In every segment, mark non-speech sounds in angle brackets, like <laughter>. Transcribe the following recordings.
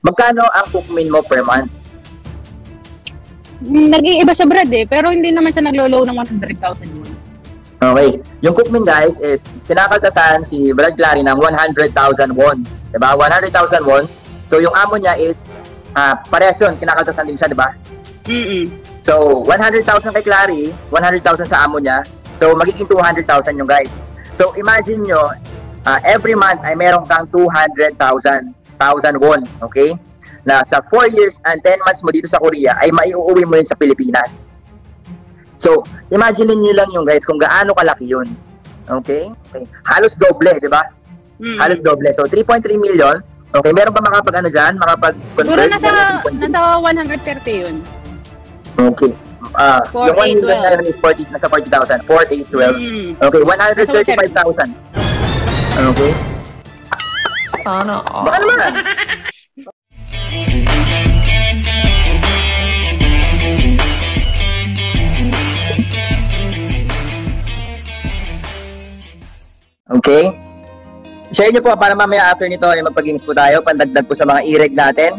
Magkano ang cookmin mo per month? Nag-iiba siya, Brad, eh. Pero hindi naman siya naglo-low ng 100,000 yun. Okay. Yung cookmin guys is kinakaltasan si Brad Clary ng 100,000 won. Diba? 100,000 won. So yung amo niya is uh, parehas yun. Kinakaltasan din siya, diba? Mm-mm. So 100,000 kay Clary, 100,000 sa amo niya. So magiging 200,000 yung guys. So imagine nyo, uh, every month ay meron kang 200,000 1,000 won. Okay? Na sa 4 years and 10 months mo dito sa Korea ay maiuuwi mo yun sa Pilipinas. So, imagine niyo lang yung guys kung gaano kalaki yun. Okay? okay. Halos doble, di ba? Mm. Halos doble. So, 3.3 million. Okay, meron ba makapag ano dyan? Makapag-convert? Siguro nasa, nasa 130 yun. Okay. Ah, yung 1 million 4,812. na yun is 40, nasa 40,000. 4,812. Mm. Okay, 135,000. Okay. Sana all. Baka naman. Okay. Share nyo po para mamaya after nito ay magpag-games po tayo. Pandagdag po sa mga e-reg natin.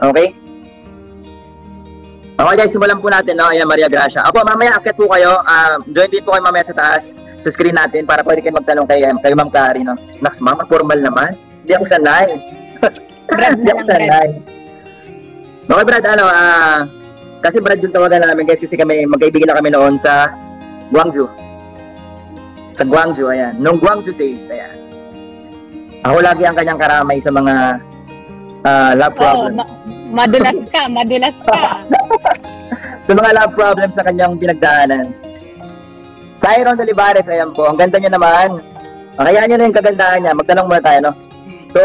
Okay? Okay guys, simulan po natin. No? Ayan, Maria Gracia. Ako, mamaya akit po kayo. Um, join din po kayo mamaya sa taas sa screen natin para pwede kayo magtanong kay, kay Ma'am Kari. No? Naks, mama, formal naman. Hindi ako sanay. <laughs> Brad Hindi ako sanay. Okay, Brad, ano, ah, kasi Brad yung tawagan namin guys kasi kami, magkaibigan na kami noon sa Gwangju. Sa Gwangju, ayan. Nung Gwangju days, ayan. Ako lagi ang kanyang karamay sa mga ah, love problems. ma- madulas <laughs> ka, madulas ka. sa mga love problems na kanyang pinagdaanan. Sa Iron Olivares, ayan po. Ang ganda niya naman. Kaya niya na yung kagandahan niya. Magtanong muna tayo, no? So,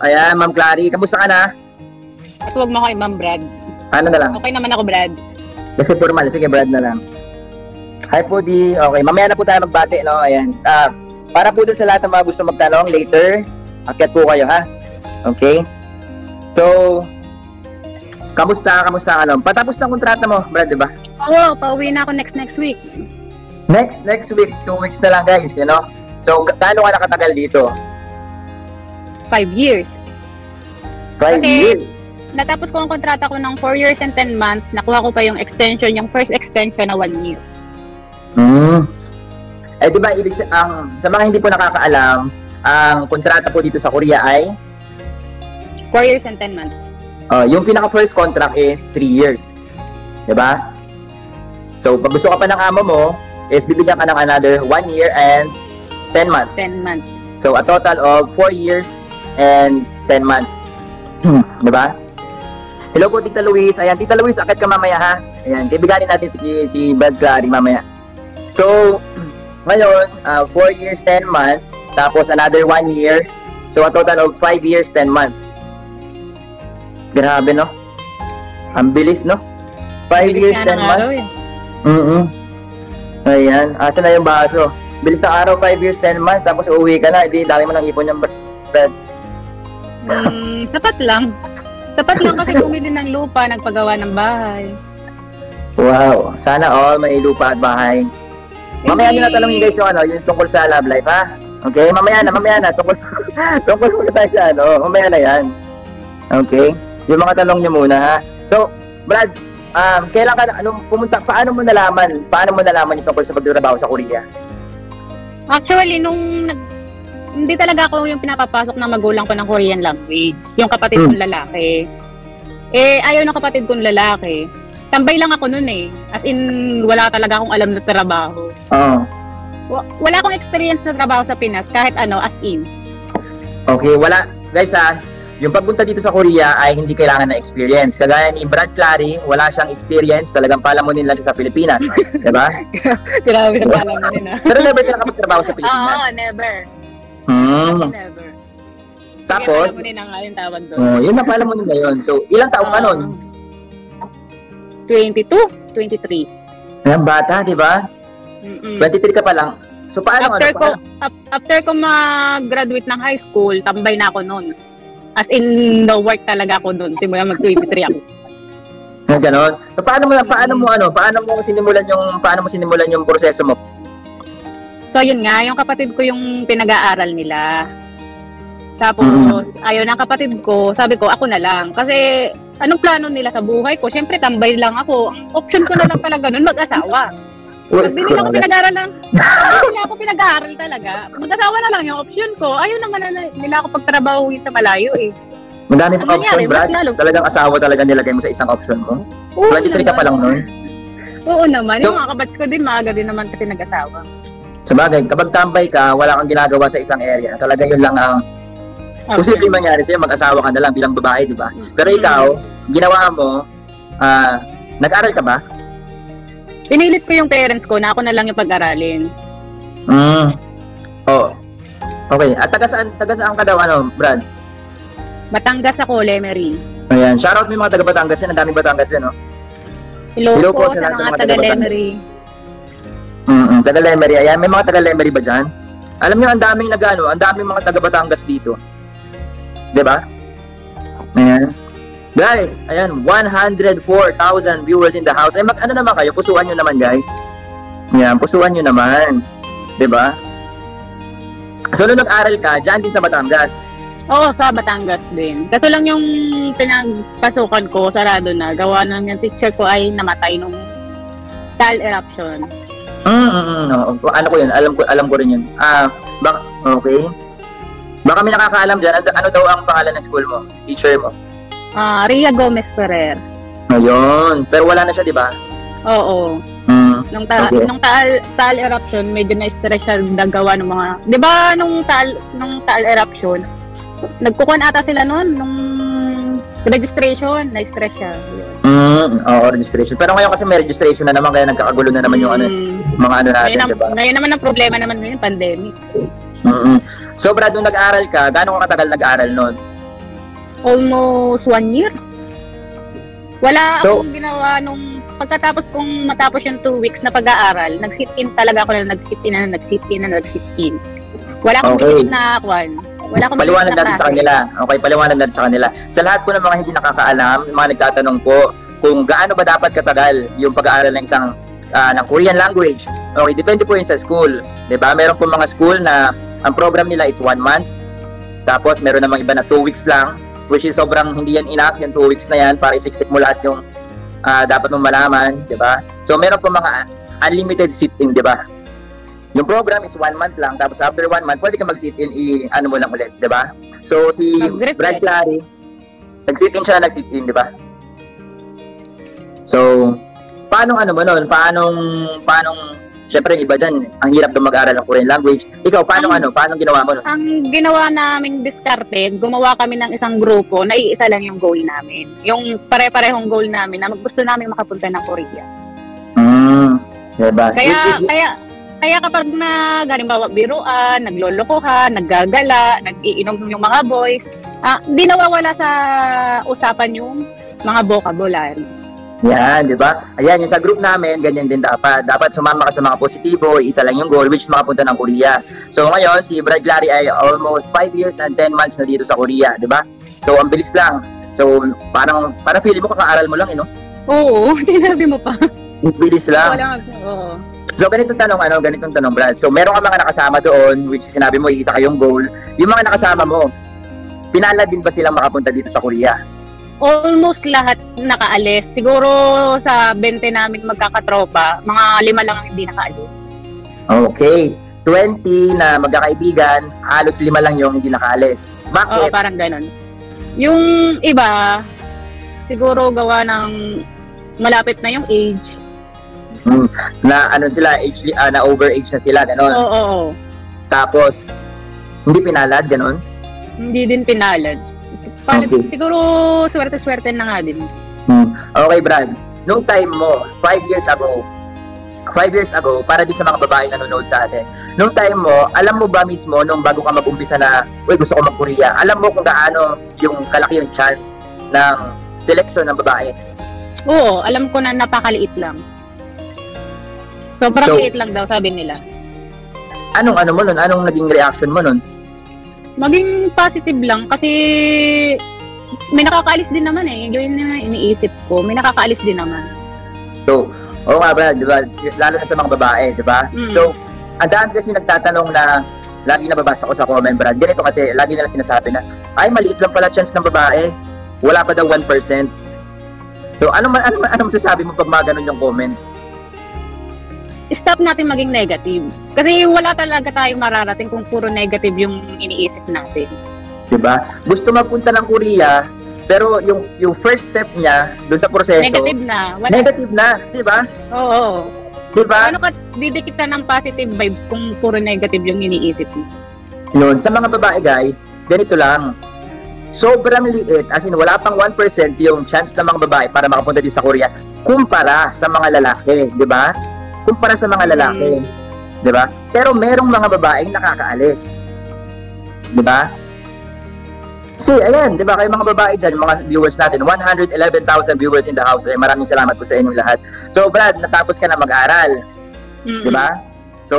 ayan, Ma'am Clary, kamusta ka na? At huwag mo ako Ma'am Brad. Ano na lang? Okay naman ako, Brad. Kasi formal. Sige, Brad na lang. Hi po, di. Okay, mamaya na po tayo magbati, no? Ayan. Ah, para po dun sa lahat ng mga gusto magtanong, later, akyat po kayo, ha? Okay? So, kamusta, kamusta, ano? Patapos ng kontrata mo, Brad, di ba? Oo, pauwi na ako next next week. Next, next week, two weeks na lang, guys, you know? So, gaano ka nakatagal dito? Five years. Five Okay. years. Natapos ko ang kontrata ko ng 4 years and 10 months. Nakuha ko pa yung extension, yung first extension na 1 year. Hmm. Eh, di ba, ibig sa, ang, sa mga hindi po nakakaalam, ang kontrata po dito sa Korea ay, 4 years and 10 months. uh, yung pinaka-first contract is 3 years. Di ba? So, pag gusto ka pa ng amo mo, is bibigyan ka ng another 1 year and 10 months. 10 months. So, a total of 4 years and 10 months. <clears throat> di ba? Hello po, Tita Luis. Ayan, Tita Luis, akit ka mamaya ha. Ayan, kaibiganin natin si, si Brad Clary mamaya. So, <clears throat> ngayon, 4 years, 10 months, tapos another 1 year. So, a total of 5 years, 10 months. Grabe, no? Ang bilis, no? 5 years, 10 months. Mm Ayan. Asa na yung baso? Bilis ng araw, 5 years, 10 months, tapos uuwi ka na. Hindi, dami mo nang ipon yung bread. Mm, sapat lang. Sapat lang kasi <laughs> bumili ng lupa, nagpagawa ng bahay. Wow. Sana all may lupa at bahay. Mamaya nyo na talongin guys yung ano, yung tungkol sa love life, ha? Okay? Mamaya na, mamaya na. Tungkol, <laughs> tungkol muna tayo sa ano. Mamaya na yan. Okay? Yung mga tanong nyo muna, ha? So, Brad, um, kailan ka, anong pumunta, paano mo nalaman, paano mo nalaman yung tungkol sa pagtatrabaho sa Korea? Actually, nung nag, hindi talaga ako yung pinapapasok ng magulang ko ng Korean language. Yung kapatid Hmm. kong lalaki. Eh, ayaw ng kapatid kong lalaki. Tambay lang ako nun eh. As in, wala talaga akong alam na trabaho. Oo. Wa- Wala akong experience na trabaho sa Pinas, kahit ano, as in. Okay, wala. Guys ha, yung pagpunta dito sa Korea ay hindi kailangan ng experience. Kagaya ni Brad Clary, wala siyang experience. Talagang palamunin lang siya sa Pilipinas. diba? <laughs> Grabe na pala mo din ah. Pero never ka nakapagtrabaho sa <laughs> Pilipinas. Oo, never. Hmm. Never. Tapos, Kaya mo nga yung tawag doon. oh, yun na palamunin na yun. So, ilang taong ka nun? Ah, 22, 23. Ayan, bata, di ba? Mm-mm. 23 ka pa lang. So, paano? after ano, ko paano? after ko mag-graduate ng high school, tambay na ako noon. As in, no work talaga ako noon. Simula mag-23 ako. <laughs> Yung Ganon. So, paano mo, paano mo, ano, paano mo sinimulan yung, paano mo sinimulan yung proseso mo? So, yun nga, yung kapatid ko yung pinag-aaral nila. Tapos, Mm. ayaw ng kapatid ko, sabi ko, ako na lang. Kasi, anong plano nila sa buhay ko? Siyempre, tambay lang ako. Ang option ko na lang pala ganun, mag-asawa. Pag binila ko pinag-aaral lang, binila ko pinag-aaral talaga, mag-asawa na lang yung option ko. Ayaw naman na nila ako pagtrabahuin sa malayo eh. Madami Ang pang option, Brad. Talagang asawa talaga nilagay mo sa isang option mo. Oo 23 ka pa lang nun. Oo naman. So- yung mga kabats ko din, maaga din naman kasi nag-asawa. Sa bagay, kapag tambay ka, wala kang ginagawa sa isang area. Talaga yun lang ang posibleng mangyari sa'yo, mag-asawa ka na lang bilang babae, di ba? Pero Mm. ikaw, ginawa mo, ah, nag-aral ka ba? Pinilit ko yung parents ko na ako na lang yung pag-aralin. Mm. Oh. Okay. At taga saan, taga saan ka daw, ano, Brad? Batangas ako, Lemery. Ayan. Shoutout mo yung mga taga Batangas yan. Ang daming Batangas yan, no? Hello, Hello po po sa mga taga taga-Batangas. Lemery. Mm Taga Lemery. Ayan. May mga taga Lemery ba dyan? Alam niyo, ang daming nag, ano, ang daming mga taga Batangas dito. 'Di ba? Ayan. Guys, ayan, 104,000 viewers in the house. Ay, mag, ano naman kayo? Pusuan nyo naman, guys. Yan, pusuan nyo naman. 'Di ba? So, nung nag-aral ka, dyan din sa Batangas. Oo, sa Batangas din. Kaso lang yung pinagpasukan ko, sarado na. Gawa ng yung teacher ko ay namatay nung tal eruption. Mm, mm. Ano ko yun? Alam ko, alam ko rin yun. Ah, bak okay. Baka may nakakaalam dyan. Ano, ano daw ang pangalan ng school mo? Teacher mo? Ah, Ria Gomez Ferrer. Ayun. Pero wala na siya, di ba? Oo. Mm. Nung, ta- Okay. nung tal, tal eruption, medyo na-stress siya nagawa ng mga... Di ba nung tal, nung tal eruption, nagkukuhan ata sila noon, nung registration, na-stress siya. Yun. Mm, oo, registration. Pero ngayon kasi may registration na naman, kaya nagkakagulo na naman yung ano, Mm. mga ano natin, ngayon, di ba? ang- ngayon naman ang problema naman ngayon, pandemic. Mm So, Brad, nung nag-aaral ka, gaano ka katagal nag-aaral nun? almost one year. Wala So- akong ginawa nung pagkatapos kong matapos yung two weeks na pag-aaral, nag-sit in talaga ako na nag-sit in na nag-sit in na nag-sit in. Wala akong Okay. na kwan. Wala akong Paliwanag na natin sa kanila. Okay, paliwanag natin sa kanila. Sa lahat po ng mga hindi nakakaalam, mga nagtatanong po, kung gaano ba dapat katagal yung pag-aaral ng isang ah, ng Korean language. Okay, depende po yun sa school. 'Di ba? Meron po mga school na ang program nila is one month. Tapos meron namang iba na two weeks lang, which is sobrang hindi yan enough, yung two weeks na yan para isiksik mo lahat yung ah, dapat mong malaman, 'di ba? So meron po mga unlimited sit-in, 'di ba? Yung program is one month lang, tapos after one month, pwede ka mag-sit-in, i- ano mo lang ulit, 'di ba? So si Mag-refresh. Brad Clary, nag-sit-in siya, nag-sit-in, 'di ba? So, paano ano mo nun? Paano, paano, syempre iba dyan, ang hirap na mag-aral ng Korean language. Ikaw, paano ano? Paano ginawa mo nun? Ang ginawa naming diskarte, gumawa kami ng isang grupo na iisa lang yung goal namin. Yung pare-parehong goal namin na gusto namin makapunta ng Korea. Hmm, diba? Kaya, kaya, kaya kapag na, halimbawa, biruan, naglolokohan, naggagala, nag-iinom yung mga boys, ah, di nawawala sa usapan yung mga vocabulary. Yan, di ba? Ayan, yung sa group namin, ganyan din dapat. Dapat sumama ka sa mga positibo, isa lang yung goal, which is makapunta ng Korea. So ngayon, si Brad Clary ay almost 5 years and 10 months na dito sa Korea, di ba? So ang bilis lang. So parang, parang feeling mo kakaaral mo lang, eh, no? Oo, <laughs> sinabi mo pa. Ang bilis lang. Wala, oo. So ganitong tanong, ano, ganitong tanong, Brad. So meron ka mga nakasama doon, which sinabi mo, isa kayong goal. Yung mga nakasama mo, pinalad din ba silang makapunta dito sa Korea? Almost lahat nakaalis. Siguro sa 20 namin magkakatropa, mga lima lang ang hindi nakaalis. Okay. 20 na magkakaibigan, halos lima lang yung hindi nakaalis. Oo, Bakit? parang ganun. Yung iba, siguro gawa ng malapit na yung age. Hmm, na ano sila, age, ah, na overage na sila, gano'n. oo, oo. Tapos, hindi pinalad, gano'n. Hindi din pinalad. Paano, Okay. Siguro swerte-swerte na nga din. Hmm. Okay, Brad. Nung time mo, 5 years ago, 5 years ago, para din sa mga babae na nanonood sa atin, nung time mo, alam mo ba mismo, nung bago ka mag-umpisa na, uy, gusto ko mag-Korea, alam mo kung gaano yung kalaki yung chance ng selection ng babae? Oo, alam ko na napakaliit lang. Sobrang So- liit lang daw, sabi nila. Anong ano mo nun? Anong naging reaction mo nun? Maging positive lang kasi may nakakaalis din naman eh. Yun yung iniisip ko. May nakakaalis din naman. So, oo nga, Brad, di ba? Lalo na sa mga babae, di ba? Mm. So, ang dami kasi nagtatanong na lagi nababasa ko sa comment, Brad. Ganito kasi, lagi nila sinasabi na, ay, maliit lang pala chance ng babae. Wala pa daw 1%. So, ano man, ano man, ano masasabi mo pag mga ganun yung comment? Stop natin maging negative. Kasi wala talaga tayong mararating kung puro negative yung iniisip natin. 'di ba? Gusto magpunta ng Korea, pero yung yung first step niya doon sa proseso, Negative na. Wala. negative na, 'di ba? Oo. 'Di ba? Paano ka didikit ka ng positive vibe kung puro negative yung iniisip mo? Yun, sa mga babae guys, ganito lang. Sobrang liit, as in wala pang 1% yung chance ng mga babae para makapunta din sa Korea kumpara sa mga lalaki, 'di ba? Kumpara sa mga lalaki, 'di ba? Pero merong mga babaeng nakakaalis. 'Di ba? So, ayan, 'di ba? Kayo mga babae diyan, mga viewers natin, 111,000 viewers in the house. Eh, maraming salamat po sa inyong lahat. So, Brad, natapos ka na mag-aral, Mm-mm. 'di ba? So,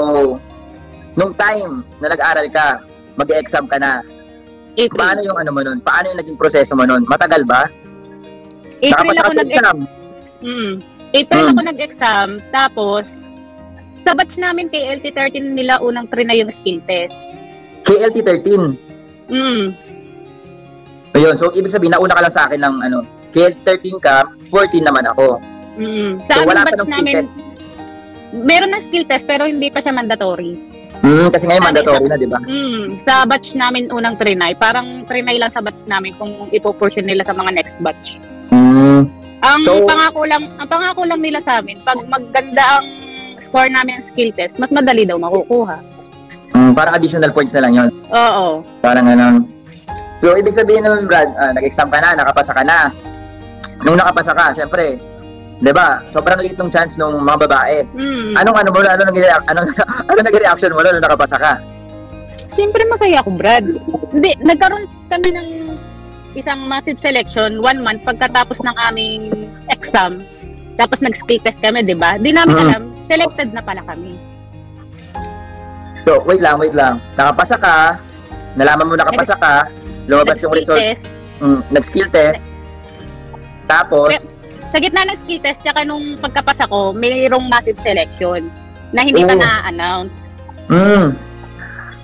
nung time na nag-aral ka, mag-exam ka na, April. paano yung ano mo nun? Paano yung naging proseso mo nun? Matagal ba? April Nakapasa ako ka sa nag exam? mm, April Mm. ako nag-exam tapos sa batch namin kay LT13 nila unang trinay yung skill test. KLT 13. Mm. Ayun, so ibig sabihin, nauna ka lang sa akin ng ano, KLT 13 ka, 14 naman ako. Mm. So Sa aming wala pa batch ng skill namin, test. meron ng skill test pero hindi pa siya mandatory. Hmm, kasi ngayon mandatory na, di ba? Mm. Sa batch namin unang trinay, parang trinay lang sa batch namin kung ipo-portion nila sa mga next batch. Hmm. Ang So- pangako lang, ang pangako lang nila sa amin, pag maganda ang score namin ng skill test, mas madali daw makukuha. hmm, parang additional points na lang yun. Oo. Parang ano. So, ibig sabihin naman, Brad, ah, nag-exam ka na, nakapasa ka na. Nung nakapasa ka, syempre, di ba, sobrang liit ng chance ng mga babae. Mm. Anong ano mo, ano nang ano, <laughs> ano naging reaction mo nun nung nakapasa ka? Siyempre masaya ako, Brad. Hindi, nagkaroon kami ng isang massive selection one month pagkatapos ng aming exam. Tapos nag-skill test kami, di ba? Di namin Mm. alam, selected na pala kami. So, wait lang, wait lang. Nakapasa ka, nalaman mo nakapasa ka, lumabas yung result, test. mm, nag-skill test, tapos, Sa gitna ng skill test, tsaka nung pagkapasa ko, mayroong massive selection na hindi pa Oo. na-announce. mm,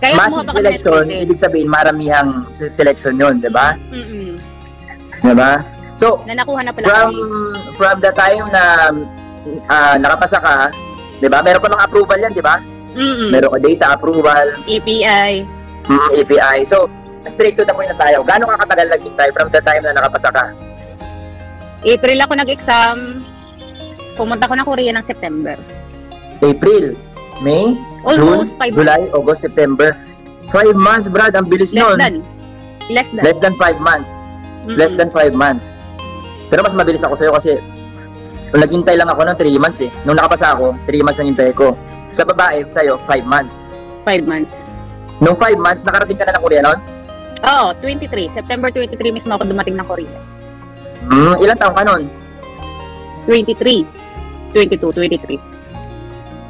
Kaya massive selection, ibig sabihin maramihang se- selection yun, di ba? Mm-mm. Di ba? So, Na nakuha na pala from kami. from the time na ah, nakapasa ka, di ba? Meron pa mga approval yan, di ba? Mm-mm. Meron ka data approval, API. mm, API. So, straight to the point na tayo. Gaano ka katagal naghintay from the time na nakapasa ka? April ako nag-exam. Pumunta ko ng Korea ng September. April, May, Almost June, five July, August, September. Five months, Brad. Ang bilis Less nun. than. Less than. Less than five months. Mm-mm. Less than five months. Pero mas mabilis ako sa'yo kasi nung naghintay lang ako ng 3 months eh. Nung nakapasa ako, 3 months ang hintay ko. Sa babae, sa'yo, 5 months. Five months. Nung 5 months, nakarating ka na ng Korea nun? Oo, 23. September 23 mismo ako dumating ng Korea. Hmm, ilang taong ka nun? 23. 22, 23.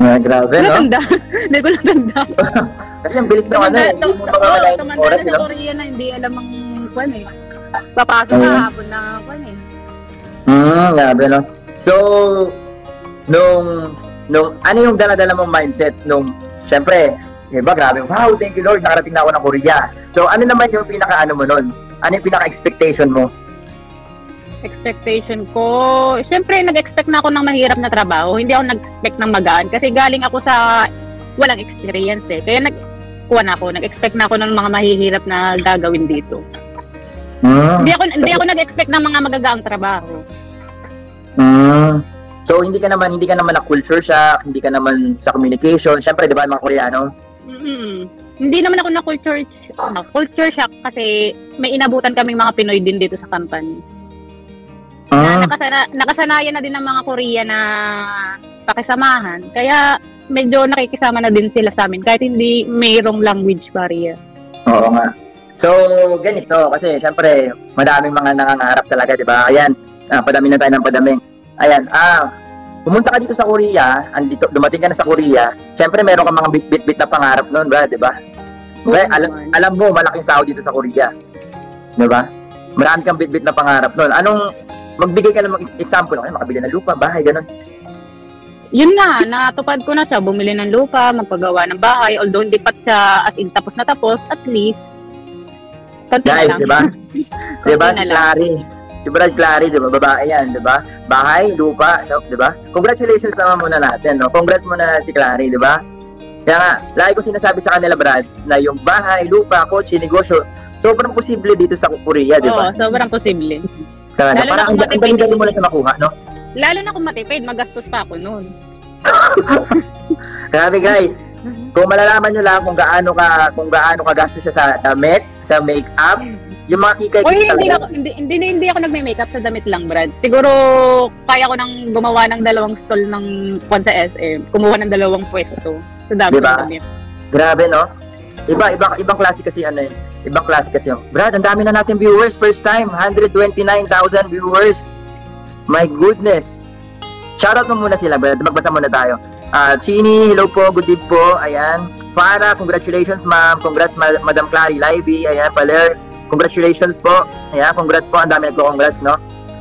Ah, grabe, no? tanda? <laughs> Hindi ko natanda. <laughs> Kasi ang bilis ng ano eh. Hindi mo makakalain yung tumanda oras, na sa no? Korea na hindi alam ang kwan eh. Papasok na hapon na kwan eh. Hmm, grabe, no? So, nung, nung, ano yung dala-dala mong mindset nung, syempre, Diba, grabe, wow, thank you Lord, nakarating na ako ng Korea. So, ano naman yung pinaka-ano mo nun? Ano yung pinaka-expectation mo? Expectation ko, syempre nag-expect na ako ng mahirap na trabaho. Hindi ako nag-expect ng magaan kasi galing ako sa walang experience eh. Kaya nag kuwan ako, nag-expect na ako ng mga mahihirap na gagawin dito. Hmm. Hindi ako hindi ako nag-expect ng mga magagaang trabaho. Mm. So hindi ka naman hindi ka naman na culture shock, hindi ka naman sa communication. Syempre, 'di ba, mga Koreano? mm Hindi naman ako na culture ano, culture shock kasi may inabutan kaming mga Pinoy din dito sa company. Na Mm. nakasana, nakasanayan na din ng mga Korea na pakisamahan. Kaya medyo nakikisama na din sila sa amin kahit hindi mayroong language barrier. Oo nga. So, ganito kasi syempre, madaming mga nangangarap talaga, 'di ba? Ayan, ah, padami na tayo ng padami. Ayan, ah Pumunta ka dito sa Korea, andito dumating ka na sa Korea. Syempre meron ka mga bit-bit na pangarap noon, bro, 'di ba? Oo Well, alam, alam mo, malaking sahod dito sa Korea. 'Di ba? Marami kang bit-bit na pangarap noon. Anong magbigay ka ng mga example, okay, makabili ng lupa, bahay, ganun. Yun nga, natupad ko na siya. Bumili ng lupa, magpagawa ng bahay. Although hindi pa siya as in tapos na tapos, at least. konti na Guys, lang. <laughs> di ba? Di ba si na lang. Clary? Si Brad Clary, di ba? Babae yan, di ba? Bahay, lupa, no? di ba? Congratulations naman muna natin, no? Congrats muna si Clary, di ba? Kaya nga, lagi ko sinasabi sa kanila, Brad, na yung bahay, lupa, kotse, negosyo, sobrang posible dito sa Korea, di ba? Oo, sobrang posible. Kaya lalo parang ang galing-galing mo lang sa makuha, no? Lalo na kung matipid, magastos pa ako noon. <laughs> Grabe guys, kung malalaman nyo lang kung gaano ka kung gaano ka gastos siya sa damit, sa makeup, yung mga kikay Uy, hindi ako, hindi, hindi, hindi ako nagme-makeup sa damit lang, Brad. Siguro, kaya ko nang gumawa ng dalawang stall ng kwan sa SM. Kumuha ng dalawang pwesto. Sa dami Diba? ng damit. Grabe, no? Iba, iba, ibang klase kasi ano eh. Ibang klase kasi yung, Brad, ang dami na natin viewers. First time, 129,000 viewers. My goodness. Shoutout mo muna sila, Brad. Magbasa muna tayo. Ah, Chini, hello po, good eve po. Ayan. Farah, congratulations, ma'am. Congrats, ma- Madam Clary Livey. Ayan, Paler. Congratulations po. Ayan, congrats po. Ang dami nagko-congrats, no?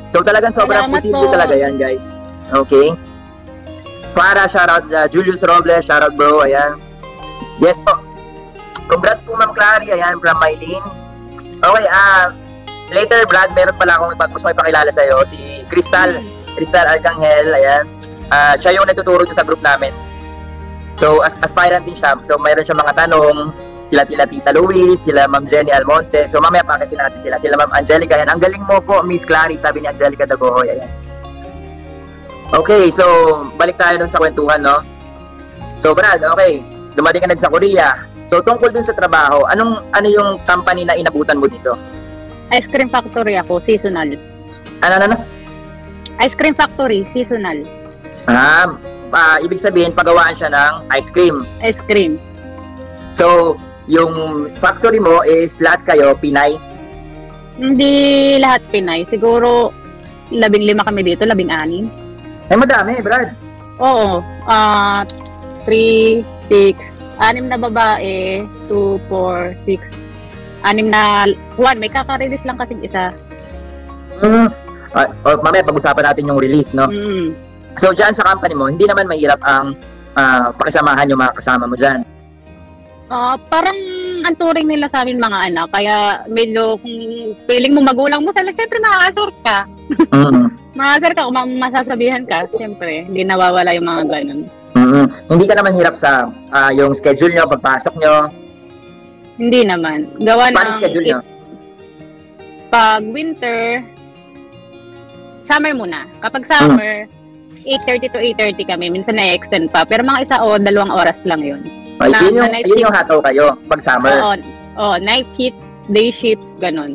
So, talagang sobrang Salamat posible po. talaga yan, guys. Okay. Farah, shoutout. Uh, Julius Robles, shoutout, bro. Ayan. Yes po. Congrats po, Ma'am Clary. Ayan, from Mylene. Okay, ah, later, Brad, meron pala akong gusto ko ipakilala sa'yo. Si Crystal, Crystal Arcangel, ayan. Ah, siya yung nagtuturo sa group namin. So, as aspirant din siya. So, mayroon siya mga tanong. Sila tila Tita Luis, sila Ma'am Jenny Almonte. So, mamaya pakitin natin sila. Sila Ma'am Angelica. Ayan. Ang galing mo po, Miss Clary, sabi ni Angelica Dagohoy. Ayan. Okay, so, balik tayo dun sa kwentuhan, no? So, Brad, okay. Dumating ka na sa Korea. So, tungkol dun sa trabaho, anong ano yung company na inabutan mo dito? Ice cream factory ako, seasonal. Ano, ano, ano? Ice cream factory, seasonal. Ah, ah, ibig sabihin, pagawaan siya ng ice cream. Ice cream. So, yung factory mo is lahat kayo Pinay. Hindi lahat Pinay. Siguro, labing lima kami dito, labing anim. Ay, madami, Brad. Oo. Ah, 3, 6, anim na babae, 2, 4, 6, anim na, one, may kaka-release lang kasing isa. Mm. Ah, oh, mamaya pag-usapan natin yung release, no? Mm. So, dyan sa company mo, hindi naman mahirap ang ah, pakisamahan yung mga kasama mo dyan. Ah, parang ang turing nila sa amin mga anak, kaya medyo kung feeling mo magulang mo, sila, siyempre makakasort ka. <laughs> Makakasort ka kung ma- masasabihan ka, siyempre, hindi nawawala yung mga ganun. Mm-mm. Hindi ka naman hirap sa ah, yung schedule nyo, pagpasok nyo. Hindi naman. Gawa Paano ng, schedule nyo? pag winter, summer muna. Kapag summer, 8.30 to 8.30 kami. Minsan na-extend pa. Pero mga isa o dalawang oras lang yun. Ay, na- yun yung, na yun yung hataw kayo pag summer. Oo, oo, night shift, day shift, ganun.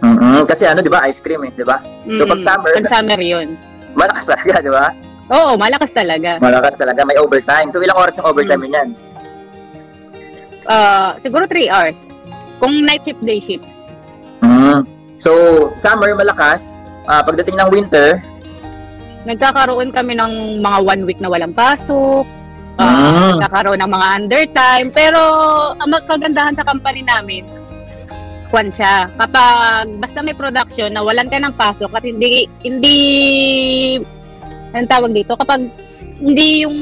Mm-mm. Kasi ano, di ba, ice cream eh, di ba? So, pag Mm, summer- Pag summer yun. Malakas <laughs> talaga, di ba? Oo, malakas talaga. Malakas talaga, may overtime. So, ilang oras yung overtime Mm. yan? Ah, siguro 3 hours. Kung night shift, day shift. Mm. So, summer, malakas. Ah, pagdating ng winter, Nagkakaroon kami ng mga one week na walang pasok. Mm. Ah, Nagkakaroon ng mga undertime. Pero, ang magkagandahan sa company namin, kwan siya. Kapag basta may production na walan ka ng pasok at hindi, hindi, anong tawag dito? Kapag hindi yung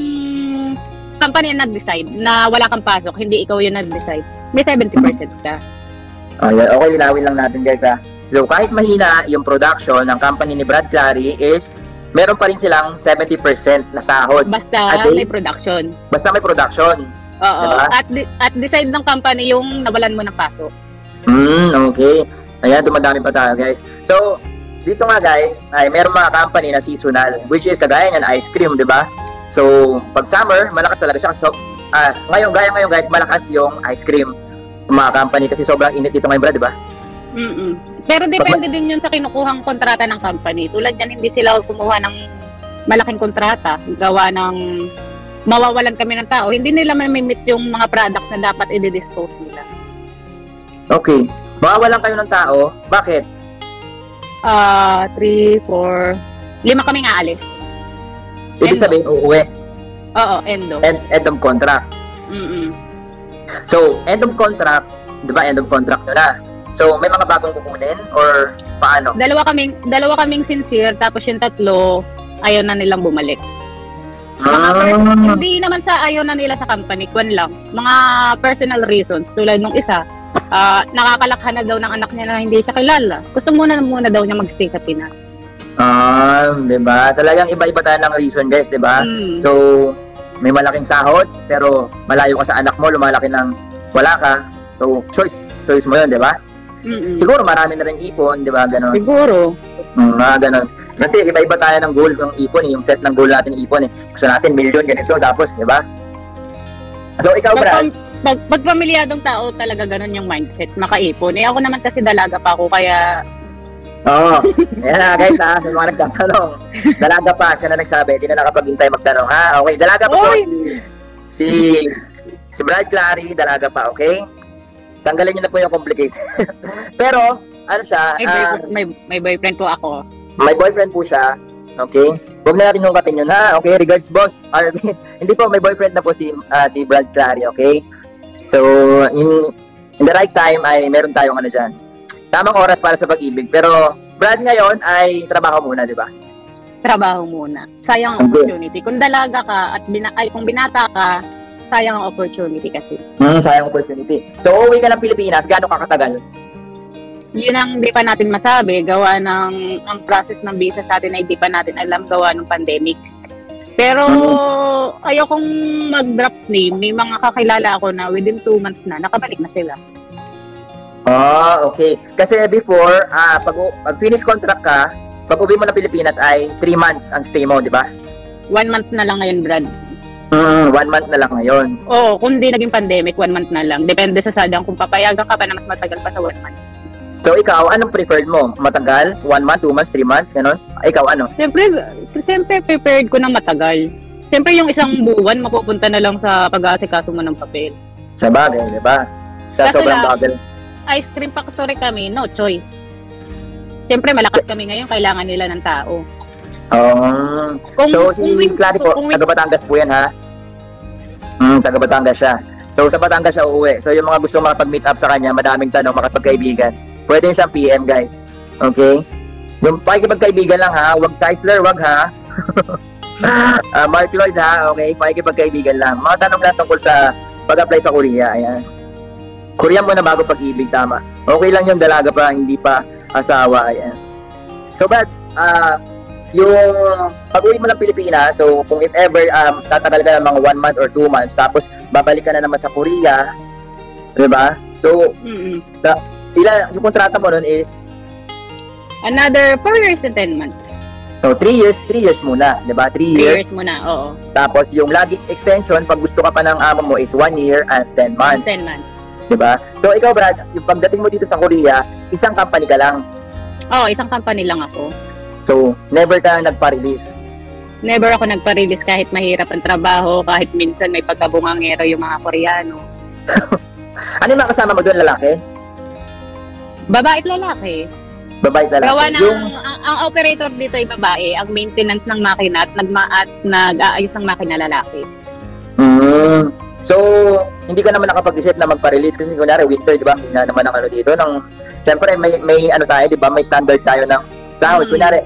company ang nag-decide na wala kang pasok, hindi ikaw yung nag-decide, may 70% ka. Ayan, okay, linawin lang natin guys ha. So kahit mahina yung production ng company ni Brad Clary is meron pa rin silang 70% na sahod. Basta Ate? may production. Basta may production. Oo. Diba? At, at decide ng company yung nawalan mo ng pasok. Hmm, okay. Ayan, dumadami pa tayo guys. So, dito nga guys, ay meron mga company na seasonal, which is kagaya ng ice cream, di ba? So, pag summer, malakas talaga siya. So, ah, ngayon, gaya ngayon guys, malakas yung ice cream. Mga company kasi sobrang init dito ngayon, Brad, di ba? mm Pero depende din yun sa kinukuhang kontrata ng company. Tulad yan, hindi sila kumuha ng malaking kontrata. Gawa ng mawawalan kami ng tao. Hindi nila mamimit yung mga product na dapat i-dispose nila. Okay. Mawawalan kayo ng tao. Bakit? Ah, three, four, lima kaming aalis. Ibig Endo. sabihin, uuwi. Oo, endo. End, end of contract. Mm-mm. So, end of contract, di ba, end of contract nyo na. So, may mga bagong kukunin or paano? Dalawa kaming, dalawa kaming sincere, tapos yung tatlo, ayaw na nilang bumalik. Mga per- Ah, hindi naman sa ayaw na nila sa company, kwan lang. Mga personal reasons, tulad nung isa, ah nakakalakhan na daw ng anak niya na hindi siya kilala. Gusto muna muna daw niya magstay sa Pinas. ah, di ba? Talagang iba-iba tayo ng reason, guys, di ba? Mm. So, may malaking sahod, pero malayo ka sa anak mo, lumalaki ng wala ka. So, choice. Choice mo yun, di ba? Mm-mm. Siguro marami na rin ipon, di ba? Ganon. Siguro. Mm, mga ganon. Kasi iba-iba tayo ng goal ng ipon eh. Yung set ng goal natin ipon eh. Gusto natin million, ganito. Tapos, di ba? So, ikaw, Brad. pag, pag pamilyadong tao talaga ganun yung mindset, makaipon. Eh ako naman kasi dalaga pa ako, kaya Oo. Ayan na, guys, ha. May mga nagtatanong. Dalaga pa. Siya na nagsabi. Hindi na nakapag-intay magtanong, ha? Okay, dalaga pa po. Oy! Si, si Brad Clary, dalaga pa, okay? Tanggalin niyo na po yung complicated. <laughs> Pero, ano siya, may, ah, boyfriend, may, may boyfriend po ako. may boyfriend po siya. Okay? Huwag na natin hungkatin yun, ha? Okay, regards, boss. Arvin. <laughs> Hindi po, may boyfriend na po si, ah, si Brad Clary, okay? So, in, in the right time, ay meron tayong ano dyan. Tamang oras para sa pag-ibig. Pero, Brad ngayon ay trabaho muna, di ba? Trabaho muna. Sayang ang Okay. opportunity. Kung dalaga ka at bina, ay, kung binata ka, sayang ang opportunity kasi. Hmm, sayang opportunity. So, uuwi ka ng Pilipinas, gaano ka katagal? Yun ang di pa natin masabi, gawa ng ang process ng visa sa atin ay di pa natin alam gawa ng pandemic. Pero ayokong mag-drop name. May mga kakilala ako na within two months na, nakabalik na sila. Ah, okay. Kasi before, ah, pag, pag finish contract ka, pag uwi mo ng Pilipinas ay 3 months ang stay mo, di ba? One month na lang ngayon, Brad. Mm, one month na lang ngayon. Oo, kung di naging pandemic, one month na lang. Depende sa sadang kung papayagan ka pa na mas matagal pa sa one month. So, ikaw, anong preferred mo? Matagal? One month, two months, three months, ganon? Ikaw, ano? Siyempre, siyempre prepared ko ng matagal. Siyempre yung isang buwan, mapupunta na lang sa pag-aasikaso mo ng papel. Sa bagay, di ba? Sa Kaso sobrang lang-. Ice cream factory kami, no choice. Siyempre, malakas kami ngayon, kailangan nila ng tao. Oh. Kung, So, kung, si Clary po, kung taga Batangas po yan, ha? Hmm, taga Batangas siya. So, sa Batangas siya uuwi. So, yung mga gusto makapag-meet up sa kanya, madaming tanong, makapagkaibigan. Pwede siyang PM, guys. Okay? Yung pakikipagkaibigan lang, ha? Huwag Chrysler, wag, ha? <laughs> Ah, Mark Lloyd, ha? Okay? Pakikipagkaibigan lang. Mga tanong lang tungkol sa pag-apply sa Korea. Ayan. Korea muna bago pag-ibig, tama. Okay lang yung dalaga pa, hindi pa asawa. Ayan. So, but, ah, yung pag-uwi mo ng Pilipinas, so kung if ever um, tatagal ka ng mga one month or two months, tapos babalik ka na naman sa Korea, di ba? So, Mm-mm. Ila, yung kontrata mo nun is, Another 4 years and 10 months. so, three years, three years muna, di ba? Three 3 years. years muna, oo. Tapos, yung lagi extension, pag gusto ka pa ng amo mo is one year and 10 months, 10 months. di ba? So, ikaw, Brad, yung pagdating mo dito sa Korea, isang company ka lang. Oo, isang company lang ako. So, never ka nagpa-release. Never ako nagpa-release kahit mahirap ang trabaho, kahit minsan may pagkabungangero yung mga Koreano. <laughs> Ano yung mga kasama mo doon, lalaki? Babae at lalaki. Babae at lalaki? Gawa ng, Yung, ang, ang operator dito ay babae, ang maintenance ng makina at, nagma, at nag-aayos ng makina lalaki. Mm. So, hindi ka naman nakapag-isip na magpa-release kasi kunwari winter, di ba? Na naman ang ano dito. Ng, Siyempre, may, may ano tayo, di ba? May standard tayo ng sahod. Mm. Kunwari,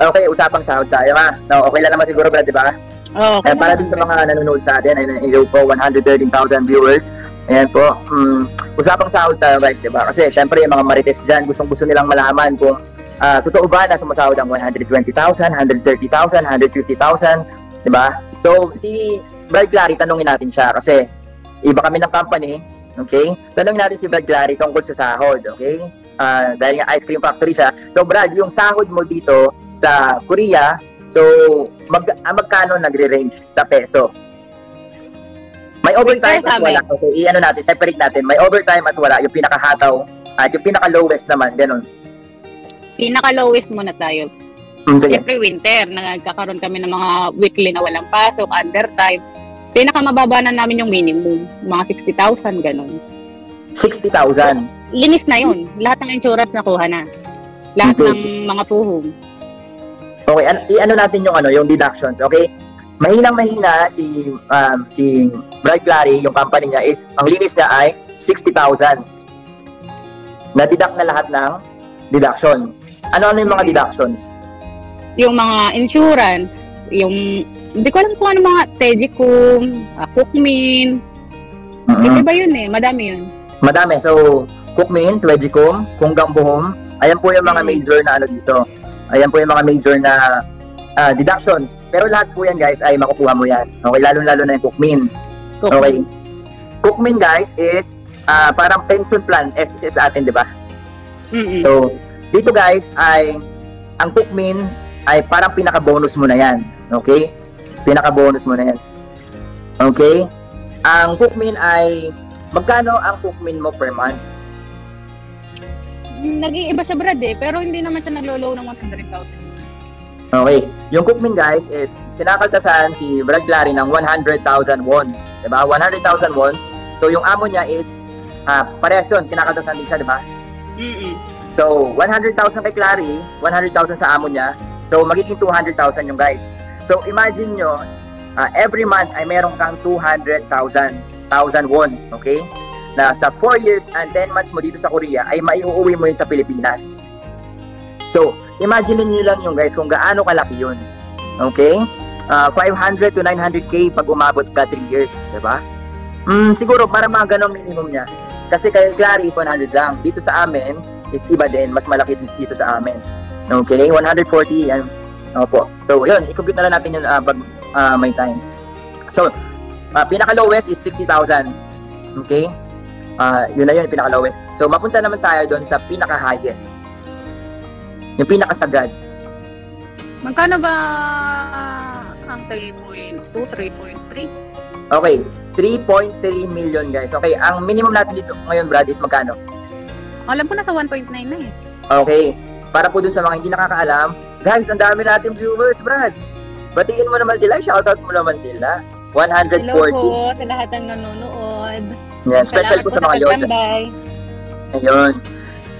okay, usapang sahod tayo ha. No, okay lang naman siguro, Brad, di ba? Oo, Eh, para din sa mga nanonood sa atin, ay hello po, 113,000 viewers. Ayan po. Mm, usapang sahod tayo, guys, di ba? Kasi, syempre, yung mga marites dyan, gustong-gusto nilang malaman kung ah, totoo ba na sumasahod ang 120,000, 130,000, 150,000, di ba? So, si Brad Clary, tanungin natin siya kasi iba kami ng company, okay? Tanungin natin si Brad Clary tungkol sa sahod, okay? Ah, dahil nga ice cream factory siya. So, Brad, yung sahod mo dito sa Korea, so, mag, ah, magkano nagre-range sa peso? May overtime at wala. Okay, i-ano natin, separate natin. May overtime at wala. Yung pinakahataw at yung pinaka-lowest naman, ganun. Pinaka-lowest muna tayo. Mm, sige. Siyempre winter, nagkakaroon kami ng mga weekly na walang pasok, undertime. Pinakamababa na namin yung minimum, mga 60,000, ganun. 60,000. Linis na yun. Lahat ng insurance nakuha na. Lahat Okay. ng mga puhong. Okay, an- i-ano natin yung ano, yung deductions, okay? Mahinang mahina si um, si Brad Clary, yung company niya is ang linis niya ay 60,000. Na-deduct na lahat ng deduction. Ano-ano yung mga deductions? Yung mga insurance, yung Hindi ko alam kung ano mga Tejicum, uh, Cookmin. Mm-mm. Iba yun eh, madami yun. Madami. So, Cookmin, Twedgicum, Kunggang Buhom. Ayan po yung mga major na ano dito. Ayan po yung mga major na ah, deductions. Pero lahat po yan guys ay makukuha mo yan. Okay, lalo-lalo na yung Cookmin. Okay. Cookmin guys is ah, parang pension plan SSS sa atin, di ba? Mm-mm. So, dito guys ay ang Cookmin ay parang pinaka-bonus mo na yan. Okay? Pinaka-bonus mo na yan. Okay? Ang Cookmin ay magkano ang Cookmin mo per month? Nag-iiba siya Brad eh, pero hindi naman siya naglolow ng 100,000. Okay. Yung Cookmin guys is kinakaltasan si Brad Clary ng 100,000 won. Diba? 100,000 won. So, yung amo niya is ah parehas yun. Kinakaltasan din siya, diba? Mm-mm. So, 100,000 kay Clary, 100,000 sa amo niya. So, magiging 200,000 yung guys. So, imagine nyo, ah, every month ay meron kang 200,000 thousand won, okay? Na sa 4 years and 10 months mo dito sa Korea ay maiuuwi mo yun sa Pilipinas. So, imagine niyo lang yung guys kung gaano kalaki yun. Okay? Ah, 500 to 900k pag umabot ka 3 years, di ba? Mm, siguro para mga ganong minimum niya. Kasi kay Clary is 100 lang. Dito sa amin, is iba din, mas malaki din dito sa amin. Okay, 140 yan. Opo. So, yun, i-compute na lang natin yun ah, pag ah, may time. So, ah, pinaka-lowest is 60,000. Okay? Ah, yun na yun, pinaka-lowest. So, mapunta naman tayo doon sa pinaka-highest. Yung pinaka-sagad. Magkano ba ang 3.2, 3.3? Okay, 3.3 million guys. Okay, ang minimum natin dito ngayon, Brad, is magkano? Alam ko nasa 1.9 na eh. Okay, para po dun sa mga hindi nakakaalam, guys, ang dami nating viewers, Brad. Batiin mo naman sila, shoutout mo naman sila. 140. Hello po sa lahat ng nanonood. Yan, special po sa mga yun. pagtambay. Ayun.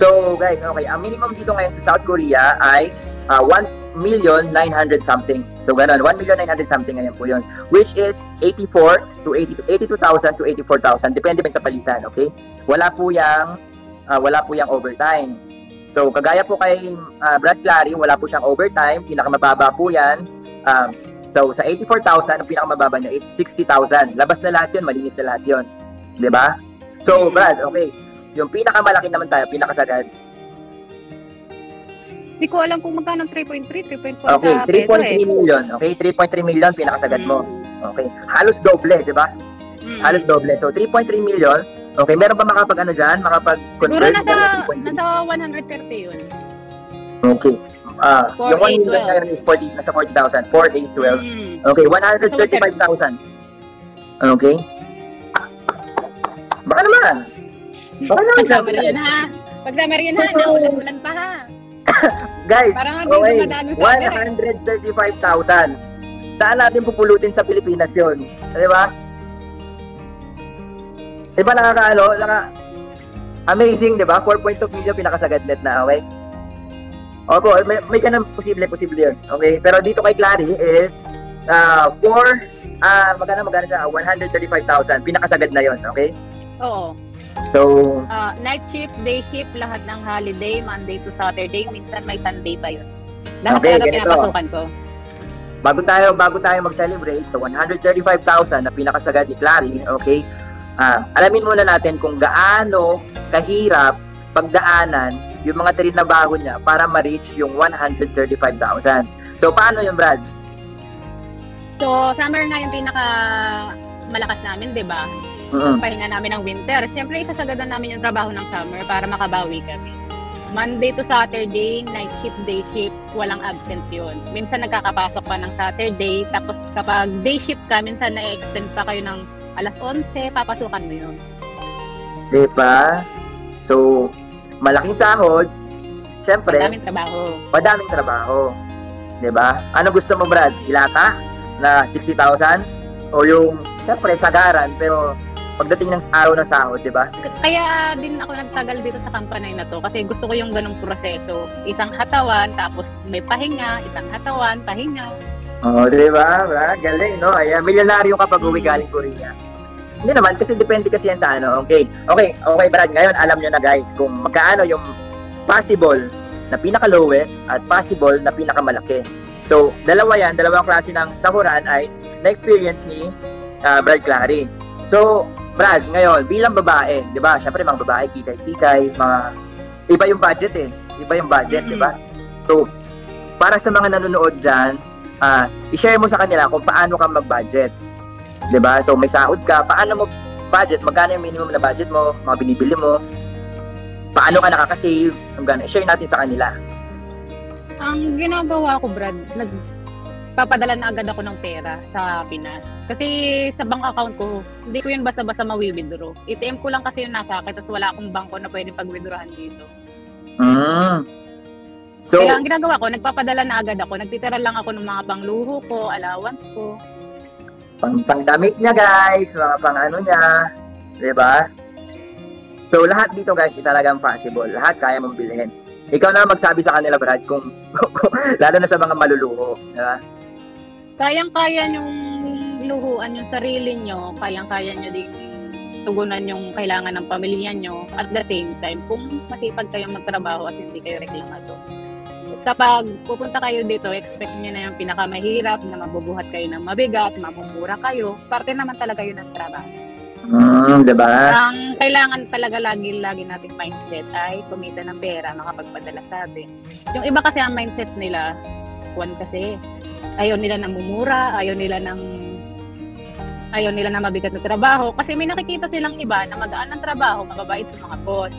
So, guys, okay, ang minimum dito ngayon sa South Korea ay uh, 1 million 900 something. So, ganun, 1 million 900 something ngayon po yun. Which is 84 to 80 82,000 to 84,000. Depende din sa palitan, okay? Wala po yung, ah, wala po yung overtime. So, kagaya po kay ah, Brad Clary, wala po siyang overtime. Pinakamababa po yan. Um, so, sa 84,000, ang pinakamababa niya is 60,000. Labas na lahat yun, malinis na lahat yun. Ba? So, Brad, okay. Yung pinakamalaki naman tayo, pinakasagad. Hindi ko alam kung magkano 3.3, 3.4 Okay, sa peso 3.3 eh. million. Okay, 3.3 million pinakasagad mo. Mm. Okay. Halos doble, di ba? Mm. Halos doble. So, 3.3 million. Okay, meron ba makapag ano dyan? Siguro Makapag-convert? nasa, ng 3.3? nasa 130 yun. Okay. Ah, yung 1 million 4,812. ngayon is 40, nasa 40,000. 4,812. Mm. Okay, 135,000. Okay. Baka naman. Pagsama rin yun ha. Pagsama rin ha. Naulan-ulan pa ha. <coughs> Guys, Parang okay. dumadaan sa akin eh. 135,000. Saan natin pupulutin sa Pilipinas yun? Di ba? Di ba nakakaano? Naka, amazing, di ba? 4.2 million pinakasagad net na, okay? Opo, may, may ganun posible, posible yun. Okay? Pero dito kay Clary is uh, 4, ah magkano, magkano siya? 135,000. Pinakasagad na yon okay? Oo. So, Ah, night shift, day shift, lahat ng holiday, Monday to Saturday, minsan may Sunday pa yun. Lahat Okay, talaga ganito. pinapasukan ko. bago tayo bago tayo mag-celebrate sa 135,000 na pinakasagad ni Clary, okay? Ah, alamin muna natin kung gaano kahirap pagdaanan yung mga trinabaho niya para ma-reach yung 135,000. So paano yung Brad? So, summer nga yung pinaka malakas namin, di ba? Mm-mm. Pahinga namin ng winter. Siyempre, isasagadan namin yung trabaho ng summer para makabawi kami. Monday to Saturday, night shift, day shift, walang absent yun. Minsan nagkakapasok pa ng Saturday, tapos kapag day shift ka, minsan na-extend pa kayo ng alas 11, papasukan mo yun. Di ba? So, malaking sahod. Siyempre, Madaming trabaho. madaming trabaho. Di ba? Ano gusto mo, Brad? Ilata na 60,000? O yung, siyempre, sagaran, pero pagdating ng araw ng sahod, di ba? Kaya din ako nagtagal dito sa company na to kasi gusto ko yung ganong proseso. Isang hatawan, tapos may pahinga, isang hatawan, pahinga. Oo, di ba? Brad? Galing, no? Ay, milyonaryo ka pag uwi Mm. galing Korea. Hindi naman, kasi depende kasi yan sa ano. Okay, okay, okay, Brad. Ngayon, alam nyo na guys kung magkaano yung possible na pinaka-lowest at possible na pinaka-malaki. So, dalawa yan, dalawang klase ng sahuran ay na-experience ni ah, Brad Clary. So, Brad, ngayon, bilang babae, di ba? Siyempre, mga babae, kikay-kikay, mga... Iba yung budget eh. Iba yung budget, di ba? So, para sa mga nanonood dyan, ah, i-share mo sa kanila kung paano ka mag-budget. Di ba? So, may sahod ka, paano mo budget? Magkano yung minimum na budget mo? Mga binibili mo? Paano ka nakaka-save? Hanggang i-share natin sa kanila. Ang ginagawa ko, Brad, nagpapadala na agad ako ng pera sa Pinas. Kasi sa bank account ko, hindi ko yun basta-basta mawi-withdraw. ATM ko lang kasi yung nasa akin, tapos wala akong bangko na pwede pag-withdrawan dito. Mm. So, Kaya ang ginagawa ko, nagpapadala na agad ako. Nagtitira lang ako ng mga pangluho ko, allowance ko. pang pangdamit niya guys, mga pang ano niya, 'di ba? So lahat dito guys, talagang possible. Lahat kaya mong bilhin. Ikaw na magsabi sa kanila Brad <laughs> kung lalo na sa mga maluluho, 'di ba? Kayang-kaya yung luhuan yung sarili nyo, kayang-kaya nyo din tugunan yung kailangan ng pamilya nyo at the same time kung masipag kayong magtrabaho at hindi kayo reklamado. Kapag pupunta kayo dito, expect nyo na yung pinakamahirap, na mabubuhat kayo ng mabigat, mamumura kayo. Parte naman talaga yun ng trabaho. Mm, 'di ba? Ang kailangan talaga lagi-lagi nating mindset ay kumita ng pera, makapagpadala sa atin. Yung iba kasi ang mindset nila, one kasi, ayaw nila ng mumura, ayaw nila ng ayaw nila na mabigat na trabaho kasi may nakikita silang iba na magaan ng trabaho, mababait sa mga boss.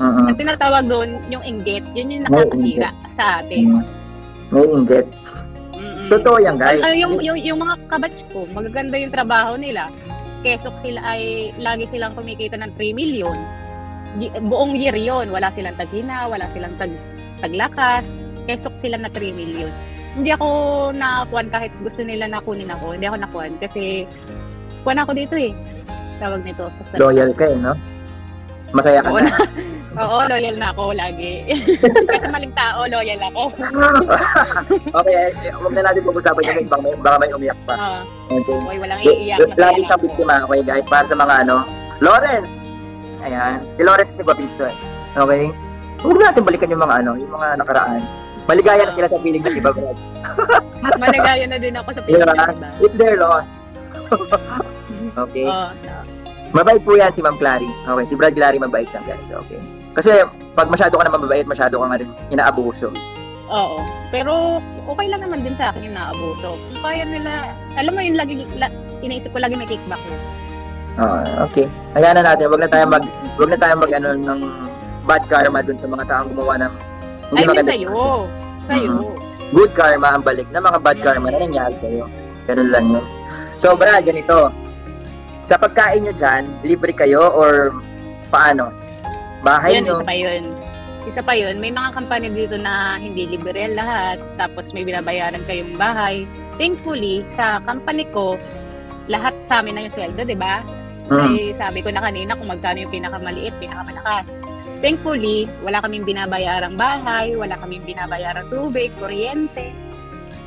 Mm. Ang tinatawag doon, yung inggit, yun yung nakakasira sa atin. May inggit. Mm-mm. Totoo yan guys. Ay, yung, yung, yung mga kabatch ko, magaganda yung trabaho nila. Kesok sila ay lagi silang kumikita ng 3 million. Buong year yon Wala silang tagina, wala silang tag, taglakas. Kesok sila na 3 million. Hindi ako nakakuan kahit gusto nila na kunin ako. Hindi ako nakuan kasi kuan ako dito eh. Tawag nito. Sa Loyal ka eh, no? Masaya ka Oo, na. <laughs> Oo, loyal na ako lagi. <laughs> Kahit maling tao, loyal ako. <laughs> okay, eh, huwag na natin pag-usapan yung guys, baka may, baka may umiyak pa. Ah, Okay. Uy, walang iiyak. Lagi siyang biktima, okay guys, para sa mga ano. Lawrence! Ayan. Si Lawrence kasi guwapisto eh. Okay? Huwag natin balikan yung mga ano, yung mga nakaraan. Maligaya na sila sa feeling ng iba, Brad. <laughs> Maligaya na din ako sa Diba? Pilipinas. It's their loss. <laughs> okay? Oo. Mabait po yan si Ma'am Clary. Okay, si Brad Clary mabait lang guys. Okay. Kasi pag masyado ka na mabait, masyado ka nga rin inaabuso. Oo. Pero okay lang naman din sa akin yung naabuso. Kung kaya nila, alam mo yung lagi, la, iniisip ko lagi may kickback yun. Ah, okay. Hayaan na natin, wag na tayo mag wag na tayo mag ano ng bad karma dun sa mga taong gumawa ng hindi Ay, maganda. sa'yo. Sa'yo. Good karma ang balik na mga bad karma na nangyari sa iyo. Ganun lang yun. So, Brad, ganito. Sa pagkain nyo dyan, libre kayo or paano? Bahay Yun, nyo? isa pa yun. Isa pa yun, may mga company dito na hindi libre lahat. Tapos may binabayaran kayong bahay. Thankfully, sa company ko, lahat sa amin na yung sweldo, di ba? Mm. Ay, sabi ko na kanina kung magkano yung pinakamaliit, pinakamalakas. Thankfully, wala kaming binabayarang bahay, wala kaming binabayarang tubig, kuryente.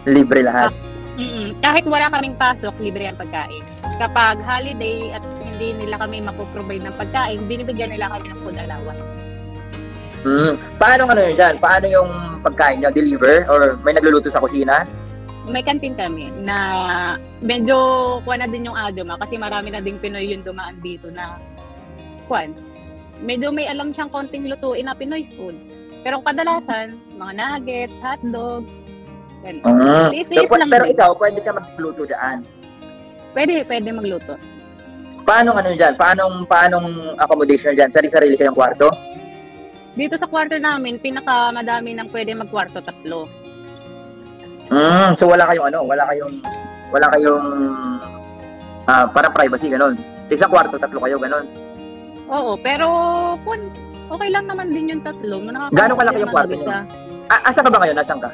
Libre lahat. Mm-mm. Kahit wala kaming pasok, libre ang pagkain. Kapag holiday at hindi nila kami mapoprovide ng pagkain, binibigyan nila kami ng food allowance. Mm. Paano ano yun dyan? Paano yung pagkain nyo? Deliver? Or may nagluluto sa kusina? May kantin kami na medyo kuha na din yung Adoma kasi marami na ding Pinoy yung dumaan dito na kuan. Medyo may alam siyang konting lutuin na Pinoy food. Pero kadalasan, mga nuggets, hotdog, ganun. Mm. Tiis-tiis So, lang pero din. ikaw, pwede ka magluto dyan. Pwede, pwede magluto. Paano ano dyan? Paano, paano accommodation dyan? Sari-sarili kayong kwarto? Dito sa kwarto namin, pinakamadami ng pwede magkwarto tatlo. Mm, so wala kayong ano, wala kayong wala kayong ah para privacy ganun. Sa isang kwarto tatlo kayo ganun. Oo, pero kung okay lang naman din yung tatlo. Gaano kalaki yung kwarto mag-isa. Ah, asa ka ba ngayon? Nasaan ka?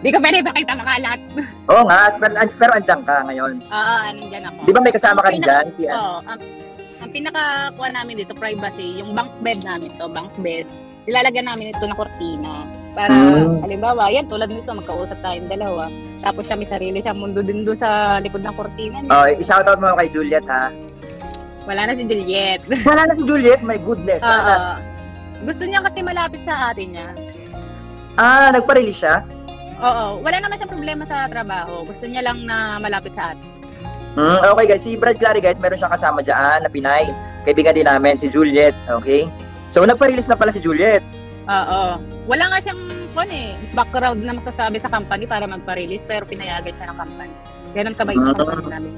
Di ko pwede pakita makalat. Oo nga, pero, pero andyan ka ngayon. Oo, nandyan ako. Di ba may kasama ka rin dyan? Si, ah, Oo, ang, ang pinakakuha namin dito, privacy, yung bunk bed namin to, bunk bed, ilalagyan namin ito na kortina. Para, Mm. halimbawa, yan, tulad nito, magkausap tayong dalawa. Tapos siya may sarili siyang mundo din doon sa likod ng kortina niya. oh, i-shoutout mo kay Juliet ha. Wala na si Juliet. <laughs> Wala na si Juliet, my goodness. Oo. Wala. gusto niya kasi malapit sa atin niya. Ah, nagpa-release siya? Oo, wala naman siyang problema sa trabaho. Gusto niya lang na malapit sa atin. Hmm, okay guys, si Brad Clary guys, meron siyang kasama dyan na Pinay. Kaibigan din namin, si Juliet, okay? So, nagpa-release na pala si Juliet. Oo. Wala nga siyang kon eh, background na masasabi sa company para magpa-release pero pinayagan siya ng company. Ganun kabait Mm. yung company namin.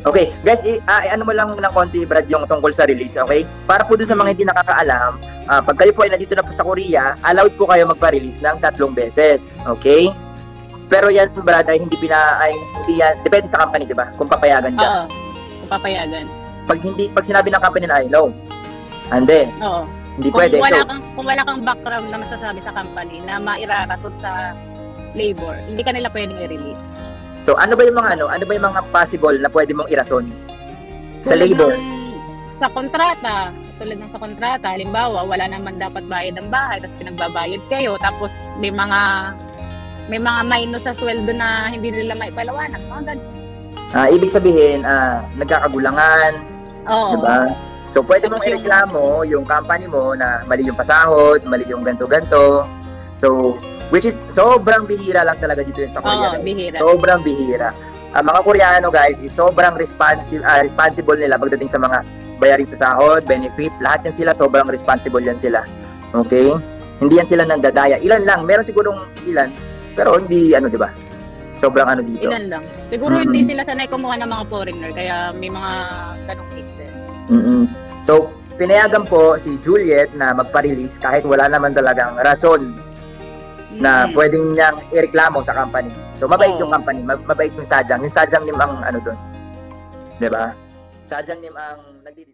Okay, guys, i- ah, ano mo lang ng konti, Brad, yung tungkol sa release, okay? Para po dun sa mga hindi nakakaalam, ah, pag kayo po ay nandito na po sa Korea, allowed po kayo magpa-release ng tatlong beses, okay? Pero yan, Brad, ay hindi pina, ay hindi yan, depende sa company, di ba? Kung papayagan ka. Oo. Kung papayagan. Pag hindi, pag sinabi ng company na, ay, no. Ande, Oo. hindi Kung pwede. wala So, kang kung wala kang background na masasabi sa company na mairaratot sa labor, hindi ka nila pwedeng i-release. So, ano ba yung mga ano, ano ba yung mga possible na pwede mong irason? Sa Tulad labor. ng- sa kontrata, tulad ng sa kontrata, halimbawa, wala naman dapat bayad ng bahay, tapos pinagbabayad kayo, tapos may mga may mga minus sa sweldo na hindi nila maipalawanan. Mga ganun. Ah, ibig sabihin, ah, nagkakagulangan, Oo. Diba? So, pwede mong ireklamo yung company mo na mali yung pasahod, mali yung ganto-ganto. So, which is sobrang bihira lang talaga dito yun sa Korea. Oo, bihira. Sobrang bihira. Ang mga Koreano guys is sobrang responsive ah, responsible nila pagdating sa mga bayarin sa sahod, benefits, lahat yan sila sobrang responsible yan sila. Okay? Hindi yan sila nandadaya. Ilan lang, meron sigurong ilan, pero hindi ano, 'di ba? Sobrang ano dito. Ilan lang. Siguro Mm. hindi sila sanay kumuha ng mga foreigner, kaya may mga ganong cases. mm So, pinayagan po si Juliet na magpa-release kahit wala naman talagang rason na Mm. pwedeng niyang ireklamo sa company. So, mabait Oo. yung company, ma- mabait yung Sajang. Yung Sajang nim ang ano doon. 'Di ba? Sajang nim ang nagdi